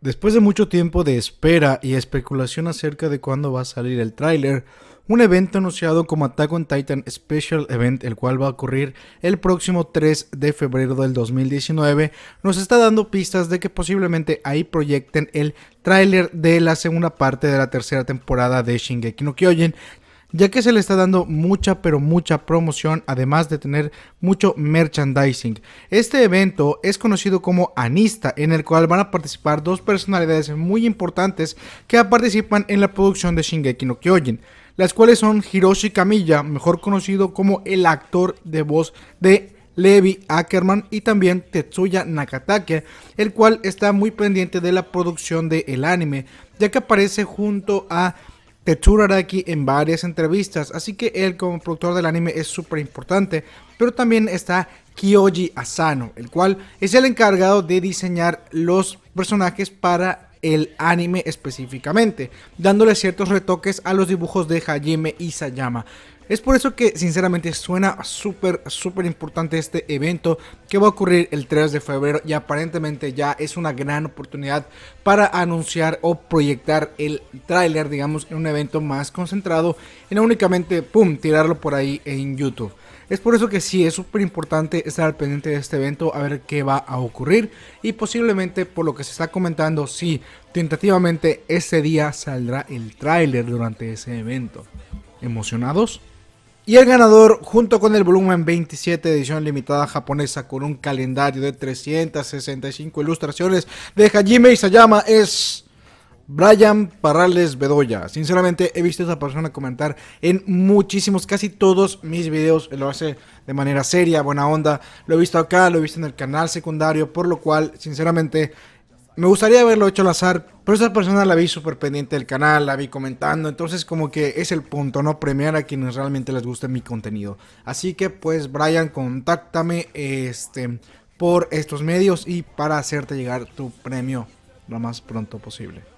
Después de mucho tiempo de espera y especulación acerca de cuándo va a salir el tráiler, un evento anunciado como Attack on Titan Special Event, el cual va a ocurrir el próximo 3 de febrero del 2019, nos está dando pistas de que posiblemente ahí proyecten el tráiler de la segunda parte de la tercera temporada de Shingeki no Kyojin, ya que se le está dando mucha pero mucha promoción además de tener mucho merchandising. Este evento es conocido como Anista en el cual van a participar dos personalidades muy importantes que participan en la producción de Shingeki no Kyojin, las cuales son Hiroshi Kamiya, mejor conocido como el actor de voz de Levi Ackerman y también Tetsuya Nakatake, el cual está muy pendiente de la producción del anime, ya que aparece junto a Tetsuro Araki en varias entrevistas, así que él como productor del anime es súper importante, pero también está Kyoji Asano, el cual es el encargado de diseñar los personajes para el anime específicamente, dándole ciertos retoques a los dibujos de Hajime Isayama. Es por eso que sinceramente suena súper, súper importante este evento que va a ocurrir el 3 de febrero y aparentemente ya es una gran oportunidad para anunciar o proyectar el tráiler, digamos, en un evento más concentrado y no únicamente, pum, tirarlo por ahí en YouTube. Es por eso que sí, es súper importante estar al pendiente de este evento, a ver qué va a ocurrir. Y posiblemente, por lo que se está comentando, sí, tentativamente ese día saldrá el tráiler durante ese evento. ¿Emocionados? Y el ganador, junto con el volumen 27 edición limitada japonesa con un calendario de 365 ilustraciones de Hajime Isayama, es Brian Parrales Bedoya. Sinceramente he visto a esa persona comentar en muchísimos, casi todos mis videos. Lo hace de manera seria, buena onda. Lo he visto acá, lo he visto en el canal secundario, por lo cual, sinceramente, me gustaría haberlo hecho al azar, pero esa persona la vi súper pendiente del canal, la vi comentando, entonces como que es el punto, ¿no? Premiar a quienes realmente les guste mi contenido. Así que pues Brian, contáctame este, por estos medios y para hacerte llegar tu premio lo más pronto posible.